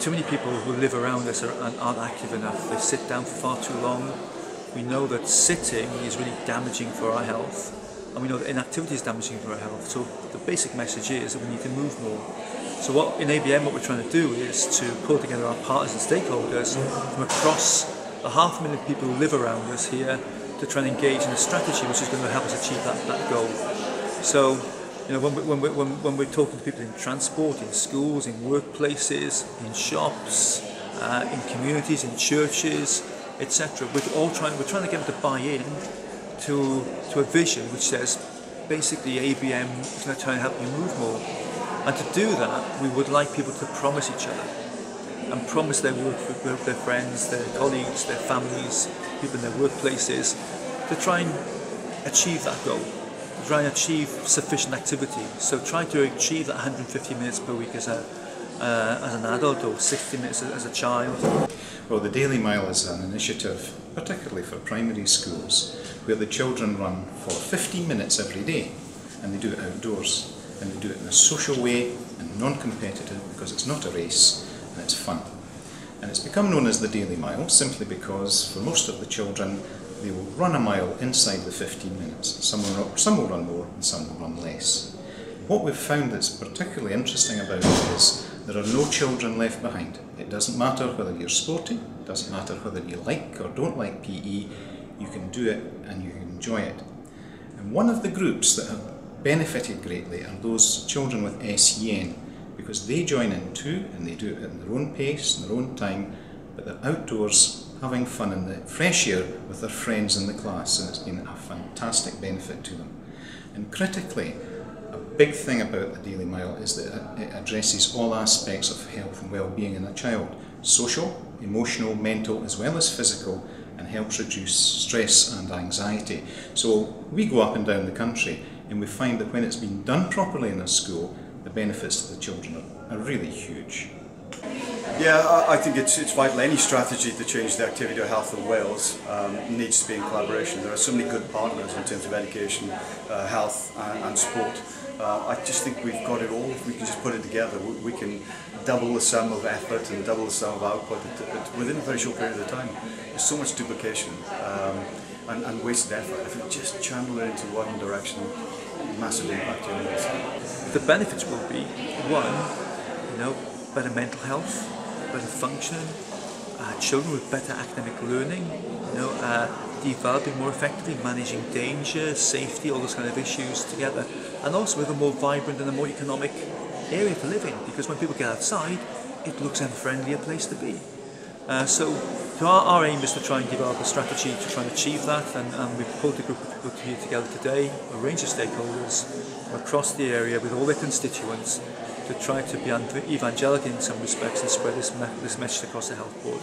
too many people who live around us are, aren't active enough. They sit down for far too long. We know that sitting is really damaging for our health, and we know that inactivity is damaging for our health. So the basic message is that we need to move more. So what in ABM what we're trying to do is to pull together our partners and stakeholders from across the half million people who live around us here to try and engage in a strategy which is going to help us achieve that, that goal. So you know, when, we, when, we, when, when we're talking to people in transport, in schools, in workplaces, in shops, uh, in communities, in churches, etc., we're all trying, we're trying to get them to buy in to, to a vision which says basically ABM is going to try and help you move more. And to do that, we would like people to promise each other and promise their work their friends, their colleagues, their families, people in their workplaces, to try and achieve that goal, try and achieve sufficient activity. So try to achieve that 150 minutes per week as a uh, as an adult or 60 minutes as a child. Well, the Daily Mile is an initiative, particularly for primary schools, where the children run for 15 minutes every day and they do it outdoors and they do it in a social way and non-competitive because it's not a race and it's fun. And it's become known as the Daily Mile simply because for most of the children they will run a mile inside the 15 minutes. Some will, some will run more and some will run less. What we've found that's particularly interesting about it is there are no children left behind. It doesn't matter whether you're sporty, it doesn't matter whether you like or don't like PE, you can do it and you enjoy it. And one of the groups that have benefited greatly are those children with SEN because they join in too and they do it at their own pace, in their own time, but they're outdoors having fun in the fresh air with their friends in the class and it's been a fantastic benefit to them. And critically, a big thing about the Daily Mile is that it addresses all aspects of health and well-being in a child, social, emotional, mental as well as physical and helps reduce stress and anxiety. So we go up and down the country and we find that when it's been done properly in a school, the benefits to the children are, are really huge. Yeah, I think it's, it's vital. Any strategy to change the activity of health in Wales um, needs to be in collaboration. There are so many good partners in terms of education, uh, health and, and sport. Uh, I just think we've got it all. If we can just put it together, we, we can double the sum of effort and double the sum of output within a very short period of time. There's so much duplication um, and, and wasted effort. If we just channel it into one direction, massive impact on this. The benefits will be, one, you know, better mental health, better functioning, uh, children with better academic learning, you know, uh, developing more effectively, managing danger, safety, all those kind of issues together, and also with a more vibrant and a more economic area to live in, because when people get outside, it looks a friendlier place to be. Uh, so, our, our, aim is to try and develop a strategy to try and achieve that, and, and we've pulled a group of people here together today, a range of stakeholders across the area with all their constituents, to try to be evangelical in some respects and spread this, me this message across the health board.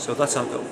So that's our goal.